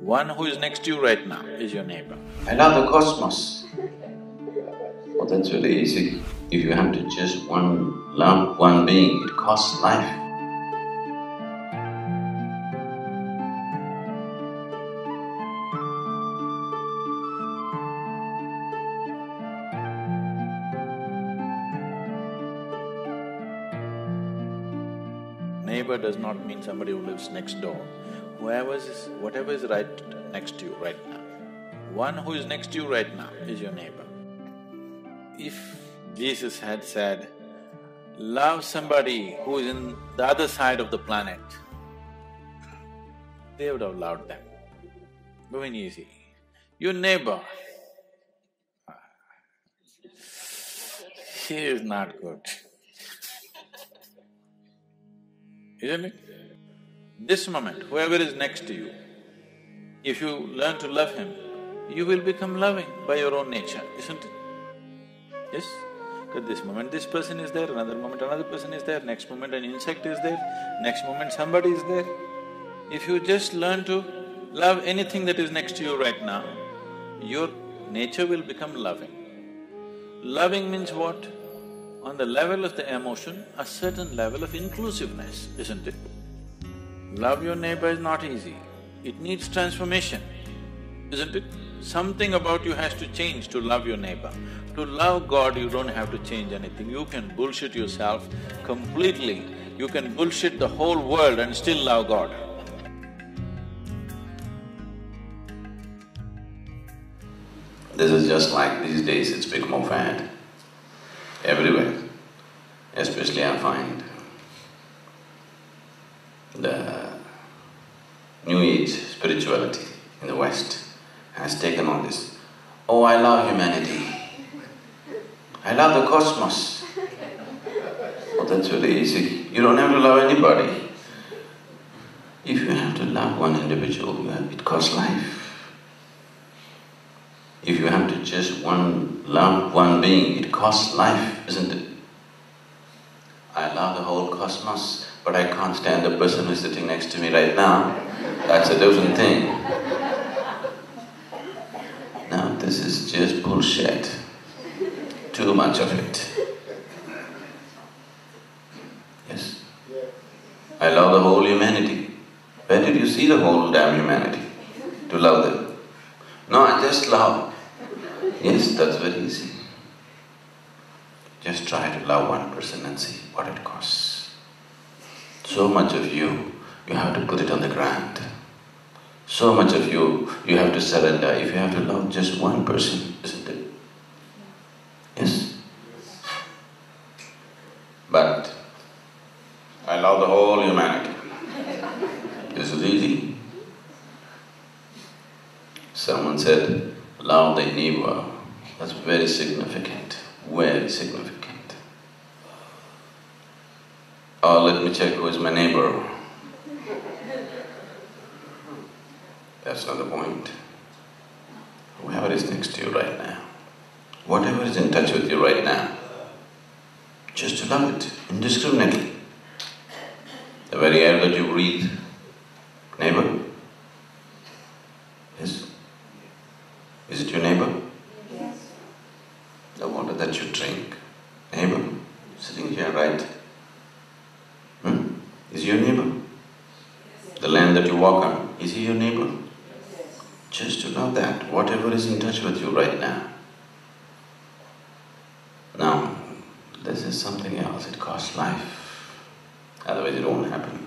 One who is next to you right now is your neighbor. I love the cosmos. Well, that's really easy. If you have to just one love one being, it costs life. Neighbor does not mean somebody who lives next door. Whoever is… whatever is right next to you right now, one who is next to you right now is your neighbor. If Jesus had said, love somebody who is in the other side of the planet, they would have loved them. Very easy. Your neighbor, he is not good. Isn't it? This moment, whoever is next to you, if you learn to love him, you will become loving by your own nature, isn't it? Yes? At this moment this person is there, another moment another person is there, next moment an insect is there, next moment somebody is there. If you just learn to love anything that is next to you right now, your nature will become loving. Loving means what? On the level of the emotion, a certain level of inclusiveness, isn't it? Love your neighbor is not easy, it needs transformation, isn't it? Something about you has to change to love your neighbor. To love God, you don't have to change anything. You can bullshit yourself completely. You can bullshit the whole world and still love God. This is just like these days it's become a fad everywhere. Especially I find the spirituality in the West has taken on this. Oh, I love humanity. I love the cosmos. Oh, that's very easy. You don't have to love anybody. If you have to love one individual, uh, it costs life. If you have to just one love one being, it costs life, isn't it? I love the whole cosmos, but I can't stand the person who's sitting next to me right now. That's a different thing. Now, this is just bullshit. Too much of it. Yes? I love the whole humanity. Where did you see the whole damn humanity? To love them? No, I just love. Yes, that's very easy. Just try to love one person and see what it costs. So much of you, you have to put it on the ground. So much of you, you have to surrender if you have to love just one person, isn't it? Yes? But I love the whole humanity. This is easy. Someone said, love the neighbor. That's very significant, very significant. Oh, let me check who is my neighbor. That's not the point. Whoever is next to you right now, whatever is in touch with you right now, just love it indiscriminately. The very air that you breathe, neighbor? Yes? Is it your neighbor? Yes. The water that you drink, neighbor, sitting here, right? Hmm? Is he your neighbor? Yes. The land that you walk on, is he your neighbor? Just to know that, whatever is in touch with you right now. Now, this is something else, it costs life. Otherwise it won't happen.